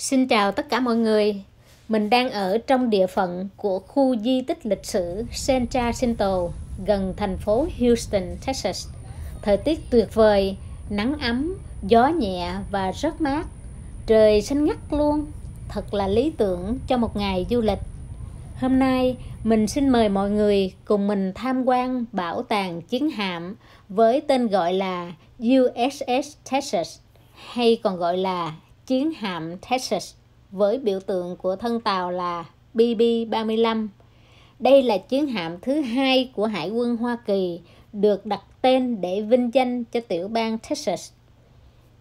Xin chào tất cả mọi người. Mình đang ở trong địa phận của khu di tích lịch sử San Jacinto gần thành phố Houston, Texas. Thời tiết tuyệt vời, nắng ấm, gió nhẹ và rất mát. Trời xanh ngắt luôn, thật là lý tưởng cho một ngày du lịch. Hôm nay, mình xin mời mọi người cùng mình tham quan bảo tàng chiến hạm với tên gọi là USS Texas hay còn gọi là chiến hạm Texas với biểu tượng của thân tàu là BB-35. Đây là chiến hạm thứ hai của Hải quân Hoa Kỳ được đặt tên để vinh danh cho tiểu bang Texas.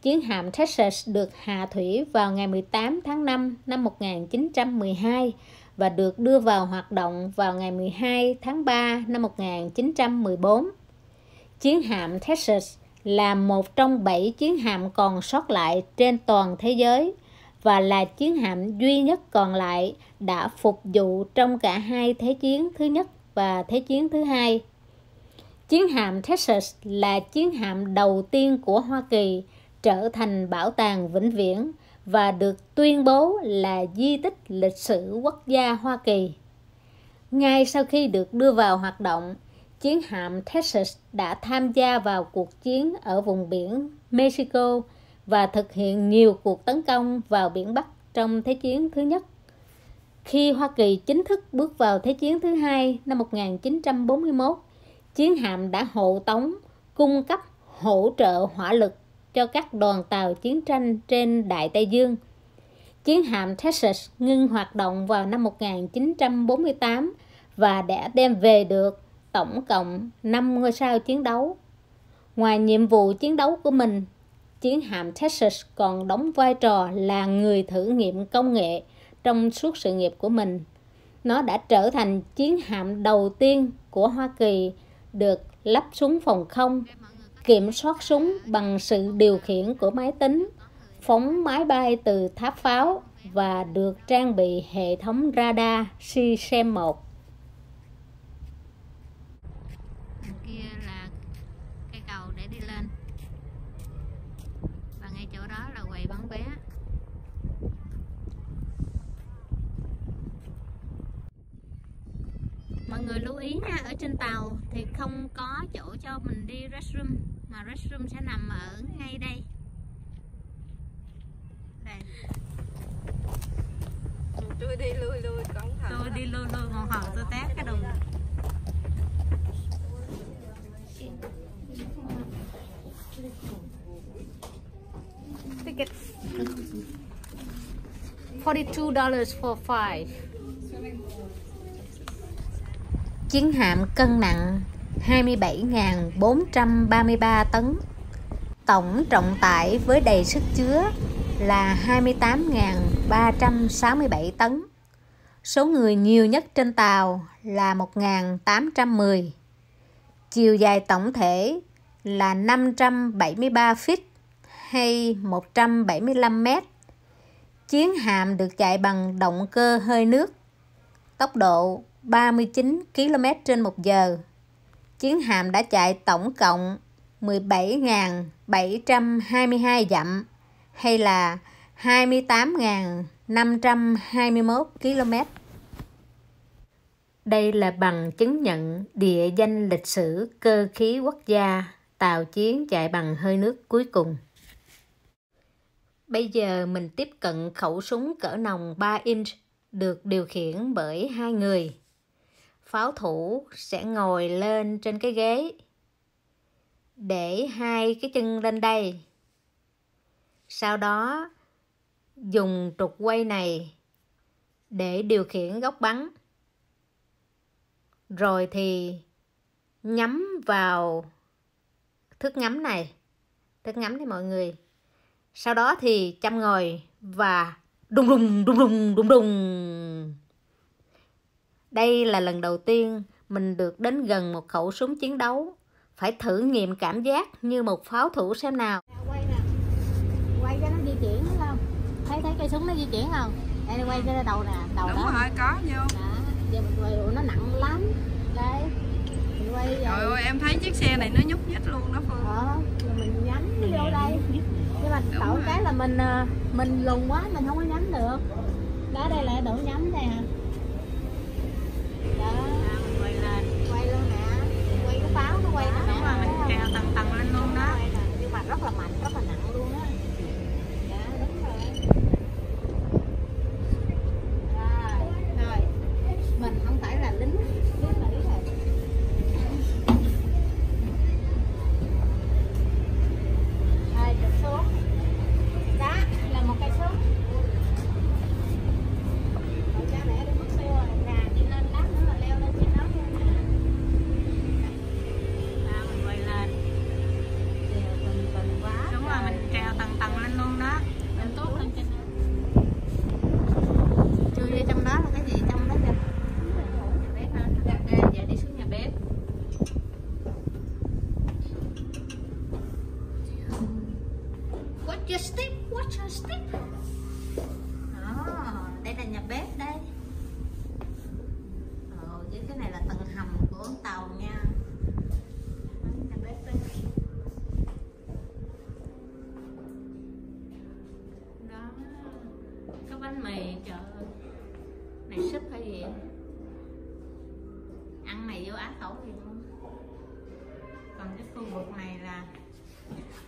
Chiến hạm Texas được hạ thủy vào ngày 18 tháng 5 năm 1912 và được đưa vào hoạt động vào ngày 12 tháng 3 năm 1914. Chiến hạm Texas là một trong bảy chiến hạm còn sót lại trên toàn thế giới và là chiến hạm duy nhất còn lại đã phục vụ trong cả hai thế chiến thứ nhất và thế chiến thứ hai. Chiến hạm Texas là chiến hạm đầu tiên của Hoa Kỳ trở thành bảo tàng vĩnh viễn và được tuyên bố là di tích lịch sử quốc gia Hoa Kỳ. Ngay sau khi được đưa vào hoạt động, chiến hạm Texas đã tham gia vào cuộc chiến ở vùng biển Mexico và thực hiện nhiều cuộc tấn công vào biển Bắc trong Thế chiến thứ nhất. Khi Hoa Kỳ chính thức bước vào Thế chiến thứ hai năm 1941, chiến hạm đã hộ tống, cung cấp hỗ trợ hỏa lực cho các đoàn tàu chiến tranh trên Đại Tây Dương. Chiến hạm Texas ngưng hoạt động vào năm 1948 và đã đem về được tổng cộng 5 ngôi sao chiến đấu. Ngoài nhiệm vụ chiến đấu của mình, chiến hạm Texas còn đóng vai trò là người thử nghiệm công nghệ trong suốt sự nghiệp của mình. Nó đã trở thành chiến hạm đầu tiên của Hoa Kỳ được lắp súng phòng không, kiểm soát súng bằng sự điều khiển của máy tính, phóng máy bay từ tháp pháo và được trang bị hệ thống radar CCM-1. Người lưu ý nha ở trên tàu thì không có chỗ cho mình đi restroom mà restroom sẽ nằm ở ngay đây. Đây. Tôi đi lui lui cẩn thận. Tôi đi lui lui một hồi tôi té cái đùi ticket. Forty-two dollars for five Chiến hạm cân nặng 27.433 tấn. Tổng trọng tải với đầy sức chứa là 28.367 tấn. Số người nhiều nhất trên tàu là 1.810. Chiều dài tổng thể là 573 feet hay 175 mét. Chiến hạm được chạy bằng động cơ hơi nước. Tốc độ 39 km trên 1 giờ. Chiến hạm đã chạy tổng cộng 17.722 dặm, hay là 28.521 km. Đây là bằng chứng nhận địa danh lịch sử cơ khí quốc gia, tàu chiến chạy bằng hơi nước cuối cùng. Bây giờ mình tiếp cận khẩu súng cỡ nòng 3 inch được điều khiển bởi hai người pháo thủ sẽ ngồi lên trên cái ghế. Để hai cái chân lên đây. Sau đó, dùng trục quay này để điều khiển góc bắn. Rồi thì nhắm vào thước ngắm này. Thước ngắm thì mọi người. Sau đó thì chăm ngồi và đùng đùng đùng đùng đùng đùng đây là lần đầu tiên mình được đến gần một khẩu súng chiến đấu. Phải thử nghiệm cảm giác như một pháo thủ xem nào. Quay nè, quay cho nó di chuyển đúng không? Thấy thấy cây súng nó di chuyển không? Đây quay cái đầu nè, đầu Đúng đó. rồi, có vô. Đó, giờ mình quay nó nặng lắm. Đây. Mình quay Trời ơi, em thấy chiếc xe này nó nhúc nhích luôn đó Phương. Ờ, rồi mình nhắm nó vô đây. nhưng mà Đúng tội rồi. cái là mình ờ, mình lùn quá mình không có nhắm được đó đây là đủ nhắm nè đó quay lên quay luôn nè quay cái pháo nó quay nó đúng rồi mình treo tầng tầng lên luôn đó nhưng mà rất là mạnh rất là nặng luôn á dạ đúng rồi rồi rồi mình không phải là lính lính mỹ rồi rồi trục xuống đó là một cây xuống Còn cha mẹ đi mất tiêu rồi nè đi lên lát nữa là leo lên trên đó luôn nè đó mình quay lên Đều từng từng quá đúng rồi mình treo tầng tầng lên luôn đó mình tốt lên trên đó chui vô trong đó là cái gì trong đó kìa nhà bếp hả ok giờ đi xuống nhà bếp Watch your step, Ờ, đây là nhà bếp đây. Ờ, với cái này là tầng hầm của tàu nha. Nhà bếp đây. đó cái bánh mì trời này súp hay gì ăn này vô á khẩu gì không còn cái khu vực này là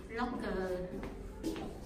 locker Wow,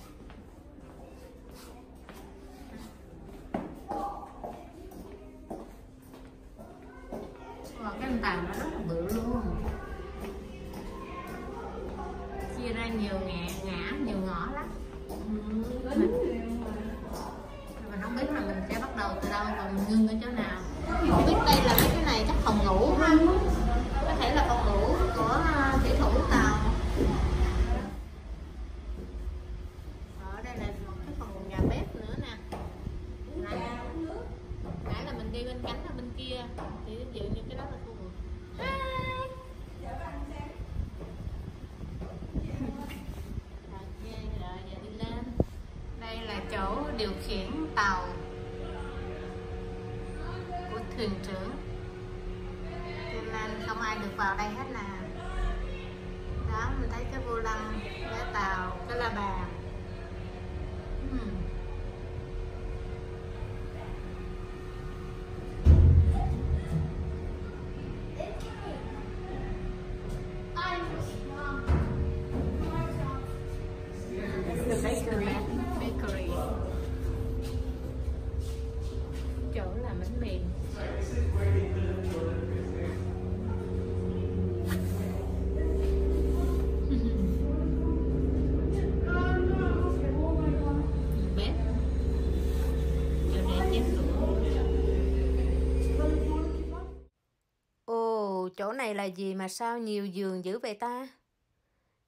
chỗ này là gì mà sao nhiều giường dữ vậy ta?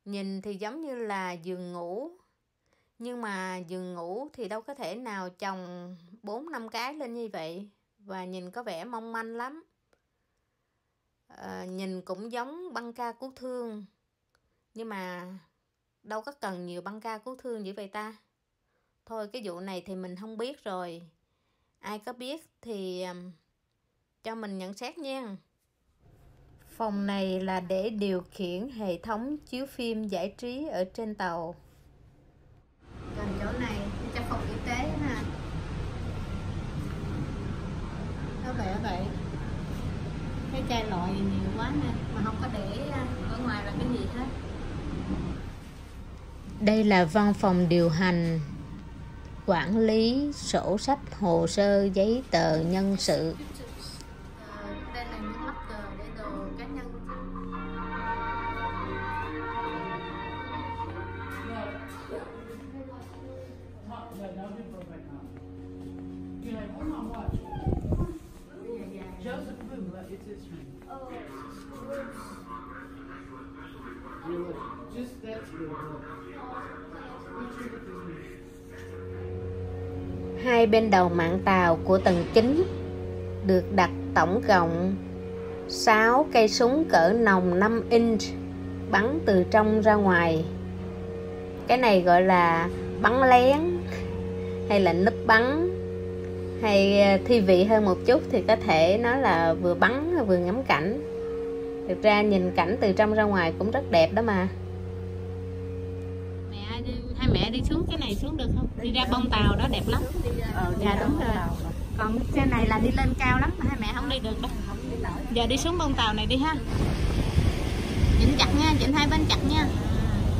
Nhìn thì giống như là giường ngủ. Nhưng mà giường ngủ thì đâu có thể nào chồng 4 năm cái lên như vậy. Và nhìn có vẻ mong manh lắm. À, nhìn cũng giống băng ca cứu thương. Nhưng mà đâu có cần nhiều băng ca cứu thương dữ vậy ta? Thôi cái vụ này thì mình không biết rồi. Ai có biết thì cho mình nhận xét nha. Phòng này là để điều khiển hệ thống chiếu phim giải trí ở trên tàu. còn chỗ này cho phòng y tế ha có vẻ vậy cái chai lọ nhiều quá nè mà không có để à, ở ngoài là cái gì hết Đây là văn phòng điều hành, quản lý, sổ sách, hồ sơ, giấy tờ, nhân sự. Hai bên đầu mạng tàu của tầng chính được đặt tổng cộng 6 cây súng cỡ nòng 5 inch, bắn từ trong ra ngoài. Cái này gọi là bắn lén, hay là núp bắn, hay ờ, thi vị hơn một chút thì có thể nói là vừa bắn, vừa ngắm cảnh. Thực ra nhìn cảnh từ trong ra ngoài cũng rất đẹp đó mà mẹ hai mẹ đi xuống cái này xuống được không? Đi ra bông tàu đó đẹp lắm. Ờ, dạ đúng rồi. Còn trên này là đi lên cao lắm hai mẹ không đi được đâu. Giờ đi xuống bông tàu này đi ha. Chỉnh chặt nha chỉnh hai bên chặt nha.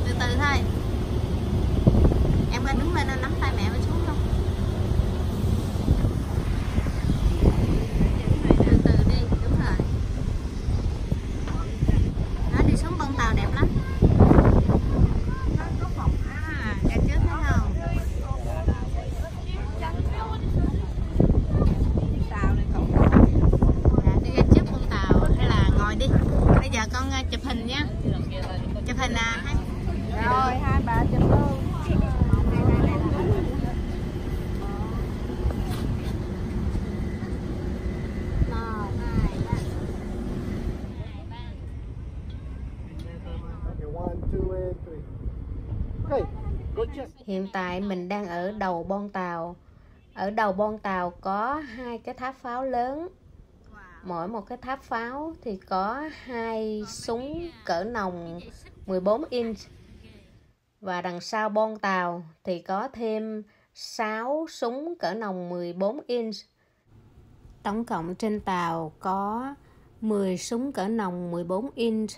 Từ từ thôi. Em coi đứng lên nắm tay mẹ mới xuống không từ từ đi đúng rồi nó đi xuống bông tàu đẹp lắm à ra trước thấy không Dạ, đi ra trước con tàu hay là ngồi đi bây giờ con ờ, chụp hình nha chụp hình à hai rồi hai bà chụp luôn một hai ba Okay, one, two, and three. Okay, go Jess. Hiện tại mình đang ở đầu bon tàu. Ở đầu bon tàu có hai cái tháp pháo lớn. Mỗi một cái tháp pháo thì có hai súng cỡ nòng 14 inch. Và đằng sau bon tàu thì có thêm 6 súng cỡ nòng 14 inch. Tổng cộng trên tàu có 10 súng cỡ nòng 14 inch,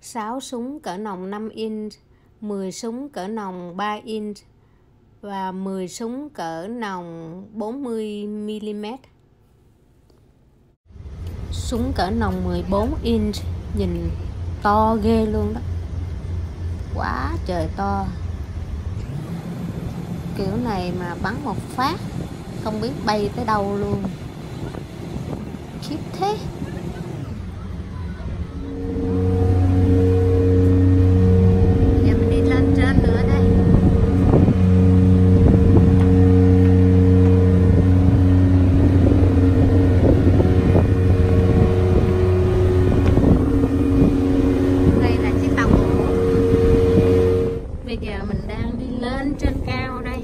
6 súng cỡ nòng 5 inch, 10 súng cỡ nòng 3 inch và 10 súng cỡ nòng 40 mm. Súng cỡ nòng 14 inch, nhìn to ghê luôn đó. Quá trời to. Kiểu này mà bắn một phát, không biết bay tới đâu luôn. Khiếp thế. giờ mình đi lên trên nữa đây đây là chiếc tàu gỗ bây giờ mình đang đi lên trên cao đây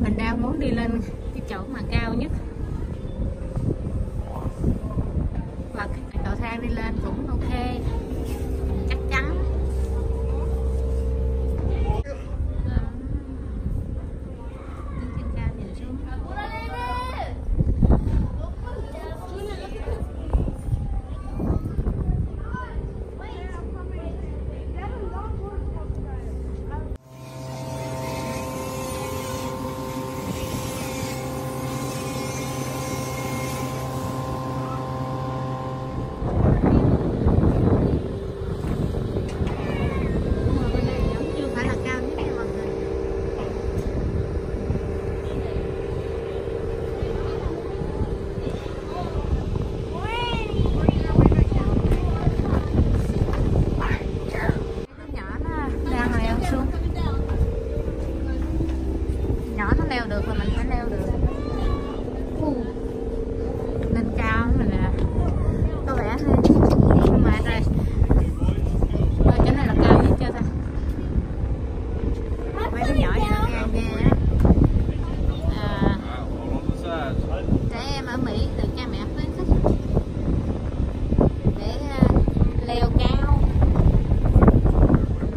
mình đang muốn đi lên cái chỗ mà cao nhất. Và cái cầu thang đi lên cũng ok chắc chắn Đứng trên cao nhìn xuống Nhưng mà bên này vẫn chưa phải là cao nhất nha mọi người Đứa nhỏ nó đang leo xuống nhỏ nó leo được là mình phải leo được Hu. lên cao mình là có vẻ hơi mệt rồi Thôi chỗ này là cao nhất chưa ta mấy đứa nhỏ vậy nó ngang ghê á à, trẻ em ở Mỹ được cha mẹ khuyến khích để à, leo cao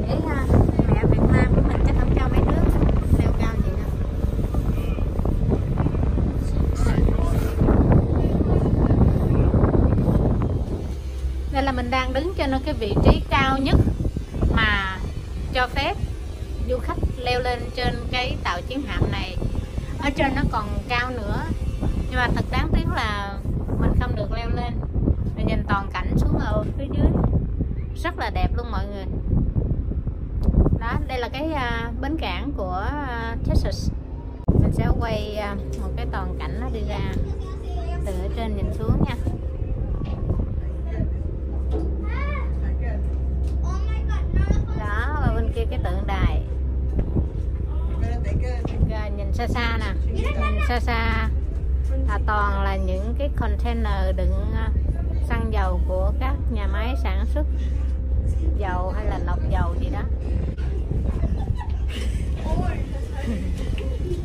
để à, mẹ Việt Nam của mình chắc không cho mấy đứa leo cao vậy đâu đây là mình đang đứng trên cái vị trí cao nhất mà cho phép du khách leo lên trên cái tàu chiến hạm này. Ở trên nó còn cao nữa. Nhưng mà thật đáng tiếc là mình không được leo lên. Mình nhìn toàn cảnh xuống ở phía dưới. Rất là đẹp luôn mọi người. Đó đây là cái uh, bến cảng của uh, Texas. Mình sẽ quay uh, một cái toàn cảnh nó đi ra từ ở trên nhìn xuống nha. Xa xa nè. Nhìn xa xa là toàn là những cái container đựng à, xăng dầu của các nhà máy sản xuất dầu hay là lọc dầu gì đó.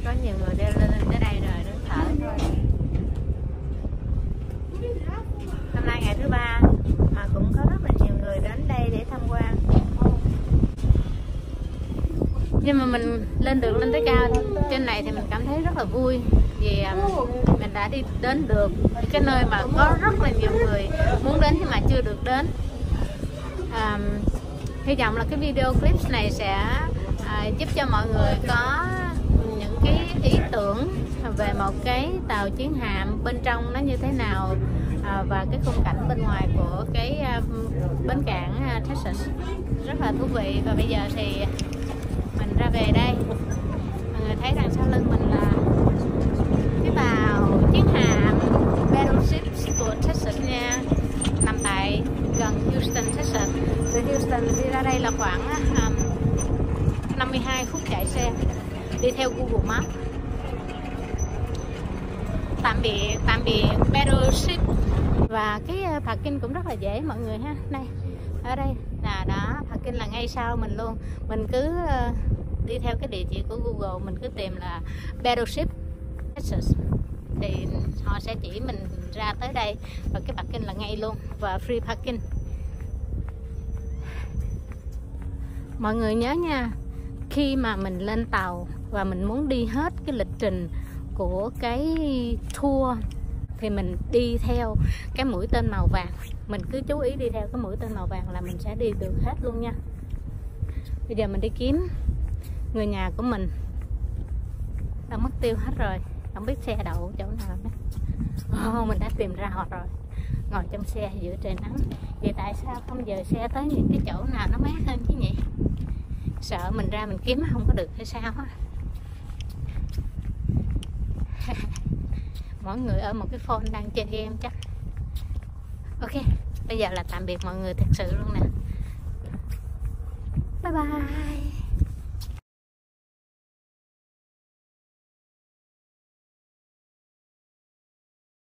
Có nhiều người đeo lên tới đây rồi đứng thở. Thôi hôm nay ngày thứ ba. Nhưng mà mình lên được lên tới cao trên này thì mình cảm thấy rất là vui. Vì à, mình đã đi đến được cái nơi mà có rất là nhiều người muốn đến nhưng mà chưa được đến. À, hy vọng là cái video clip này sẽ à, giúp cho mọi người có những cái ý tưởng về một cái tàu chiến hạm bên trong nó như thế nào à, và cái khung cảnh bên ngoài của cái uh, bến cảng uh, Texas. Rất là thú vị. Và bây giờ thì mình ra về đây mọi người thấy đằng sau lưng mình là cái tàu chiến hạm battleship của Texas nha nằm tại gần Houston, Texas từ Houston đi ra đây là khoảng um, 52 phút chạy xe đi theo Google Maps tạm biệt tạm biệt battleship và cái ờ, parking cũng rất là dễ mọi người ha. Đây ở đây là, đó parking là ngay sau mình luôn. Mình cứ ờ, đi theo cái địa chỉ của Google, mình cứ tìm là battleship Texas thì họ sẽ chỉ mình ra tới đây và cái parking là ngay luôn và free parking. Mọi người nhớ nha, khi mà mình lên tàu và mình muốn đi hết cái lịch trình của cái tour thì mình đi theo cái mũi tên màu vàng. Mình cứ chú ý đi theo cái mũi tên màu vàng là mình sẽ đi được hết luôn nha. Bây giờ mình đi kiếm người nhà của mình. Đã mất tiêu hết rồi không biết xe đậu chỗ nào nữa. Oh, mình đã tìm ra họ rồi. Ngồi trong xe giữa trời nắng. Vậy tại sao không giờ xe tới những cái chỗ nào nó mát hơn chứ nhỉ? Sợ mình ra mình kiếm không có được hay sao á? Mỗi người ở một cái phone đang chơi game chắc. Ok, bây giờ là tạm biệt mọi người thật sự luôn nè. Bye bye.